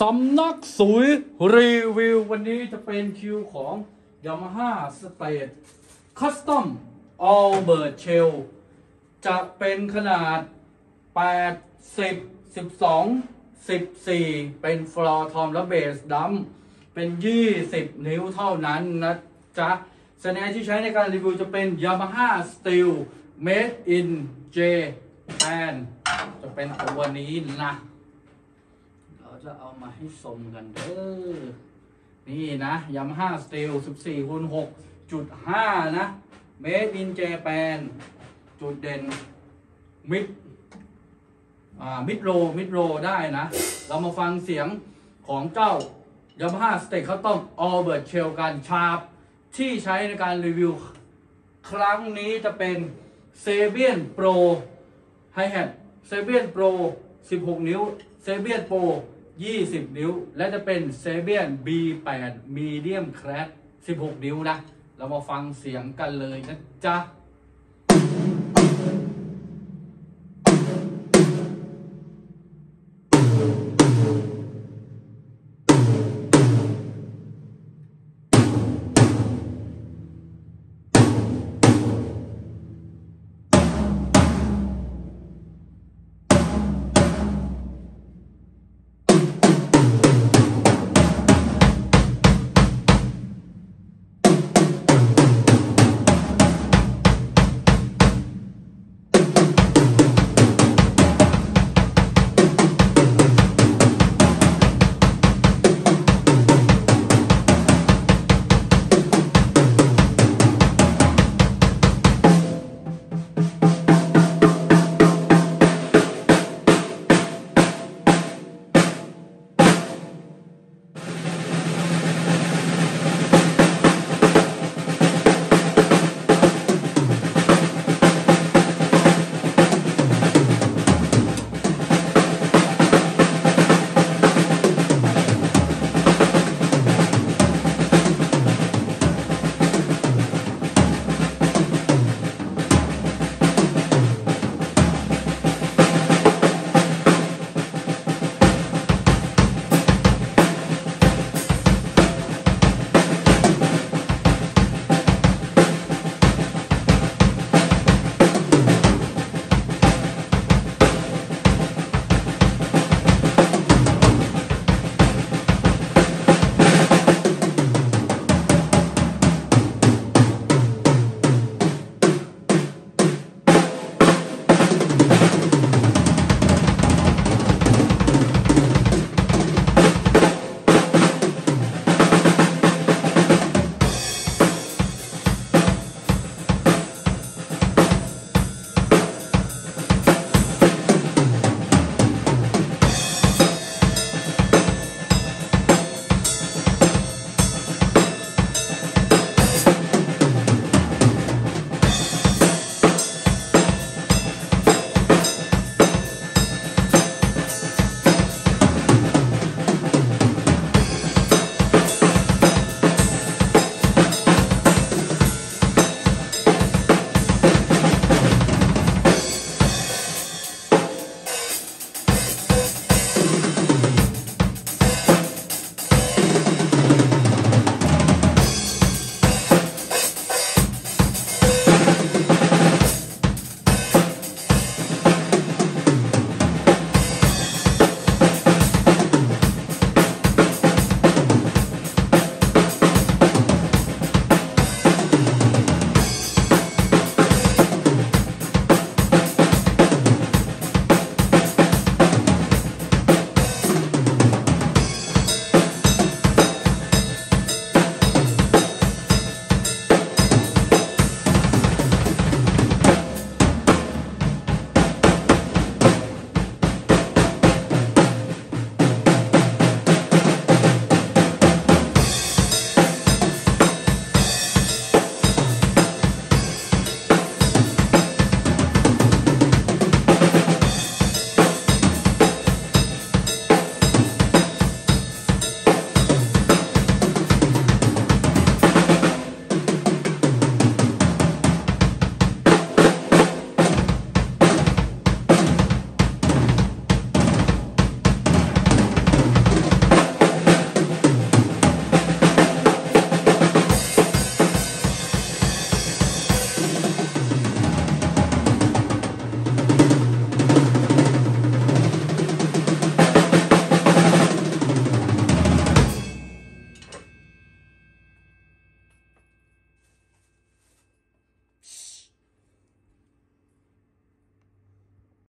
สำนักสุยรีวิว วันนี้จะเป็นคิวของ Yamaha State Custom Albert Shell จะเป็นขนาด 8 10 12 14 เป็นฟลอร์ทอมและเบสดัมเป็น 20 นิ้วเท่านั้นนะจ๊ะสแนร์ที่ใช้ในการรีวิวจะเป็น Yamaha Steel Made in Japan จะเป็นตัวนี้นะ จะเอามาให้ชมกันเด้อนี่นะยามาฮ่า steel 14คูณ6จุด5นะ Made in Japan จุดเด่น mid อ่า mid-low mid-low ได้นะ เรามาฟังเสียงของเจ้ายามาฮ่า Stage Custom All Birch Shell กัน ฉาบที่ใช้ในการรีวิว ครั้งนี้จะเป็น Sabian Pro hi-hat Sabian Pro 16 นิ้ว Sabian Pro 20 นิ้ว และจะเป็นเซเบียน B8 มีเดียมแคร16 นิ้วนะ เรามาฟังเสียงกันเลยนะจ๊ะ